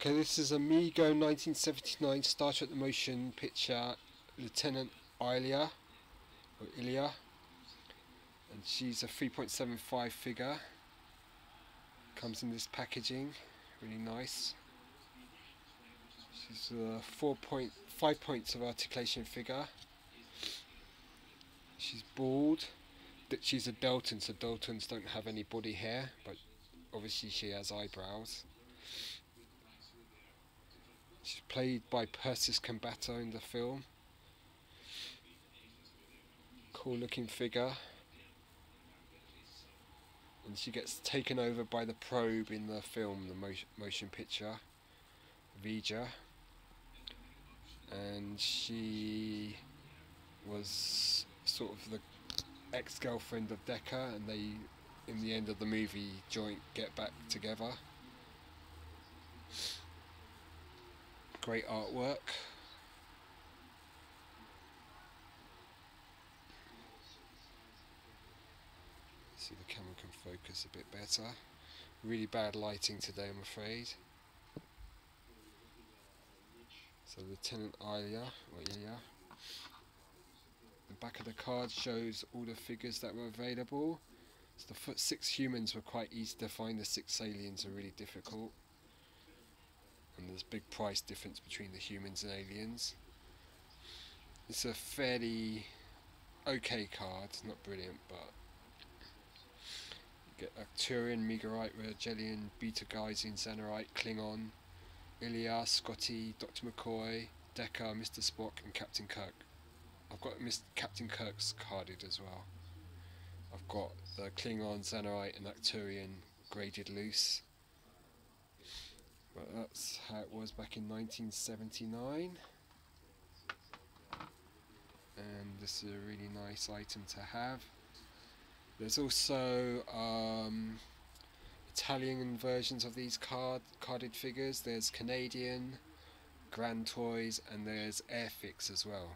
Okay, this is a Mego 1979 Star Trek The Motion picture Lieutenant Ilia, or Ilia, and she's a 3.75 figure. Comes in this packaging, really nice. She's a four point five points of articulation figure. She's bald. That she's a Deltan, so Deltans don't have any body hair, but obviously she has eyebrows. She's played by Persis Khambatta in the film. Cool looking figure. And she gets taken over by the probe in the film, the motion picture, V'Ger. And she was sort of the ex-girlfriend of Decker and they, in the end of the movie, joint get back together. Great artwork. See the camera can focus a bit better. Really bad lighting today I'm afraid. So Lieutenant Ilia, or Ilia. The back of the card shows all the figures that were available. So the six humans were quite easy to find, the six aliens are really difficult and there's big price difference between the humans and aliens. It's a fairly okay card, not brilliant, but you get Arcturian, Megarite, Rigelian, Beta Gaizian, Zaranite, Klingon, Ilia, Scotty, Dr. McCoy, Decker, Mr. Spock, and Captain Kirk. I've got Mr. Captain Kirk's carded as well. I've got the Klingon, Zaranite, and Arcturian graded loose. How it was back in 1979. And this is a really nice item to have. There's also um, Italian versions of these card carded figures. There's Canadian, Grand Toys, and there's Airfix as well.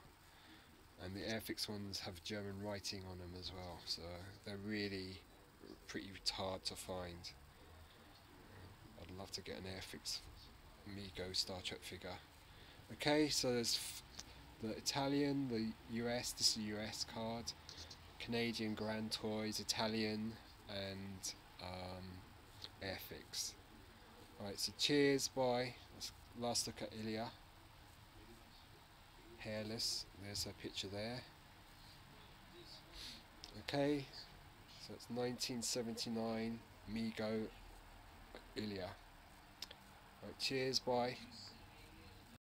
And the Airfix ones have German writing on them as well, so they're really pretty hard to find. I'd love to get an Airfix Mego Star Trek figure. Okay, so there's the Italian, the US, this is a US card, Canadian Grand Toys, Italian, and um, Airfix. Alright, so cheers, bye. Let's last look at Ilia. Hairless, there's her picture there. Okay, so it's 1979 Mego Ilia. Right, cheers, bye.